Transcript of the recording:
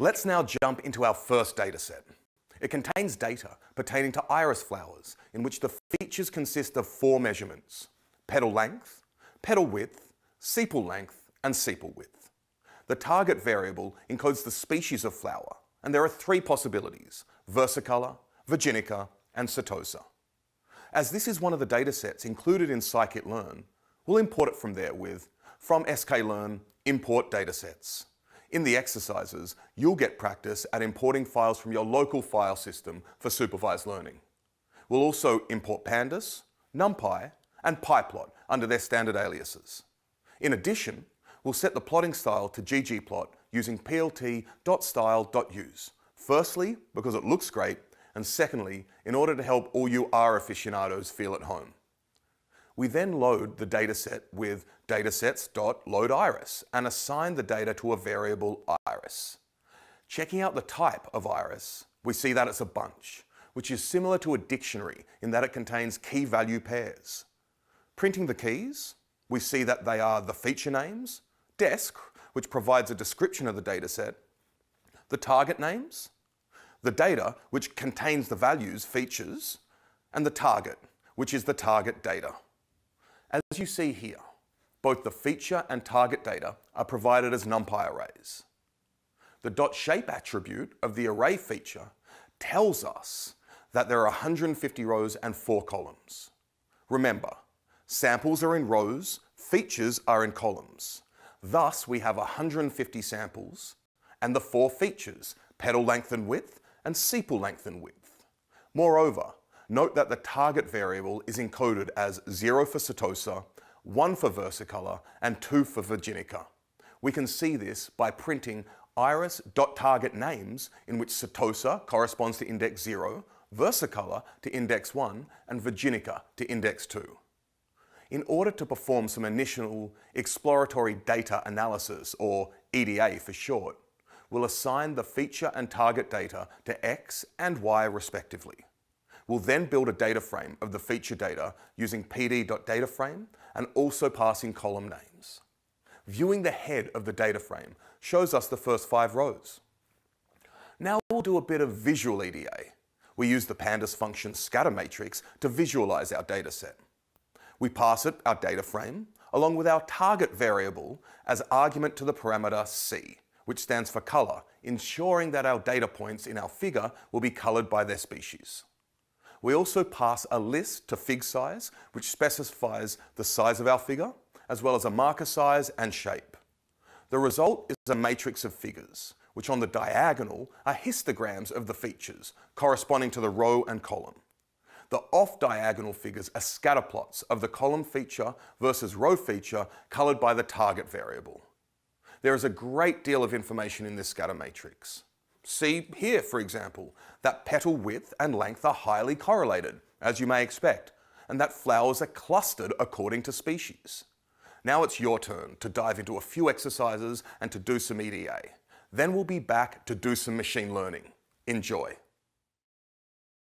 Let's now jump into our first dataset. It contains data pertaining to iris flowers, in which the features consist of four measurements, petal length, petal width, sepal length, and sepal width. The target variable encodes the species of flower, and there are three possibilities, versicolor, virginica, and setosa. As this is one of the datasets included in scikit-learn, we'll import it from there with from sklearn import datasets. In the exercises, you'll get practice at importing files from your local file system for supervised learning. We'll also import pandas, numpy, and pyplot under their standard aliases. In addition, we'll set the plotting style to ggplot using plt.style.use. Firstly, because it looks great, and secondly, in order to help all you R aficionados feel at home. We then load the dataset with datasets.loadIris and assign the data to a variable iris. Checking out the type of iris, we see that it's a bunch, which is similar to a dictionary in that it contains key value pairs. Printing the keys, we see that they are the feature names, desc, which provides a description of the dataset, the target names, the data, which contains the values, features, and the target, which is the target data. As you see here, both the feature and target data are provided as NumPy arrays. The dot shape attribute of the array feature tells us that there are 150 rows and four columns. Remember, samples are in rows, features are in columns. Thus, we have 150 samples and the four features, petal length and width and sepal length and width. Moreover, Note that the target variable is encoded as 0 for setosa, 1 for versicolor, and 2 for virginica. We can see this by printing iris.target names in which setosa corresponds to index 0, versicolor to index 1, and virginica to index 2. In order to perform some initial exploratory data analysis, or EDA for short, we'll assign the feature and target data to X and Y respectively. We'll then build a data frame of the feature data using pd.dataframe and also passing column names. Viewing the head of the data frame shows us the first five rows. Now we'll do a bit of visual EDA. We use the pandas function scatter matrix to visualize our data set. We pass it our data frame along with our target variable as argument to the parameter C, which stands for color, ensuring that our data points in our figure will be colored by their species. We also pass a list to fig size, which specifies the size of our figure, as well as a marker size and shape. The result is a matrix of figures, which on the diagonal are histograms of the features, corresponding to the row and column. The off-diagonal figures are scatter plots of the column feature versus row feature coloured by the target variable. There is a great deal of information in this scatter matrix. See here, for example, that petal width and length are highly correlated, as you may expect, and that flowers are clustered according to species. Now it's your turn to dive into a few exercises and to do some EDA. Then we'll be back to do some machine learning. Enjoy.